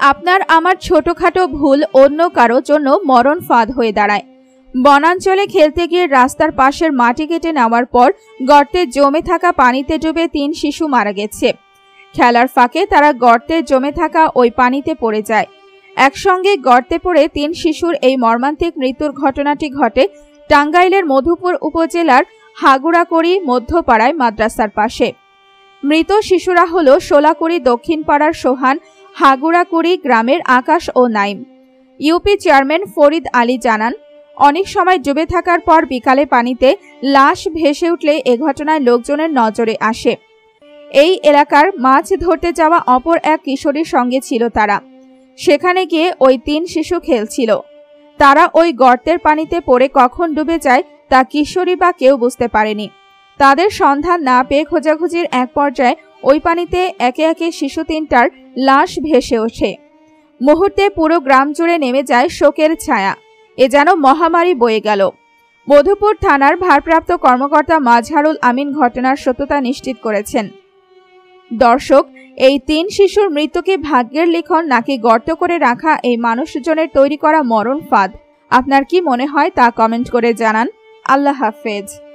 আপনার আমার ছোটখাটো ভুল অন্য কারও জন্য মরণ ফাঁদ হয়ে দাঁড়ায়। বনাঞ্চলে খেলতে গিয়ে রাস্তার পাশের মাটি কেটে নেওয়ার পর গর্তে জমে থাকা পানিতে ডুবে তিন শিশু মারা গেছে। খেলার ফাঁকে তারা গর্তে জমে থাকা ওই পানিতে পড়ে যায়। একসঙ্গে গর্তে পড়ে তিন শিশুর এই মর্মান্তিক মৃত্যুর ঘটনাটি ঘটে টাঙ্গাইলের মধুপুর উপজেলার হাগুড়াকড়ি মধ্যপাড়ায় মাদ্রাসার পাশে। মৃত শিশুরা হল সোলাকুড়ি দক্ষিণ পাড়ার সোহান হাগুড়াকুড়ি গ্রামের আকাশ ও নাইম। ইউপি চেয়ারম্যান ফরিদ আলী জানান, অনেক সময় ডুবে থাকার পর বিকালে পানিতে লাশ ভেসে উঠলে এ ঘটনায় লোকজনের নজরে আসে। এই এলাকার মাছ ধরতে যাওয়া অপর এক কিশোরীর সঙ্গে ছিল তারা। সেখানে গিয়ে ওই তিন শিশু খেলছিল। তারা ওই গর্তের পানিতে পড়ে কখন ডুবে যায় তা কিশোরী বা কেউ বুঝতে পারেনি। তাদের সন্ধান না পেয়ে খোঁজাখুঁজির এক পর্যায়ে ওই পানিতে একে একে শিশু তিনটার লাশ ভেসে ওঠে। মুহূর্তে পুরো গ্রাম জুড়ে নেমে যায় শোকের ছায়া। এ যেন মহামারী বয়ে গেল। মধুপুর থানার ভারপ্রাপ্ত কর্মকর্তা মাজহারুল আমিন ঘটনার সত্যতা নিশ্চিত করেছেন। দর্শক, এই তিন শিশুর মৃত্যুকে ভাগ্যের লিখন নাকি গর্ত করে রাখা এই মানুষজনের তৈরি করা মরণ ফাঁদ? আপনার কি মনে হয় তা কমেন্ট করে জানান। আল্লাহ হাফেজ।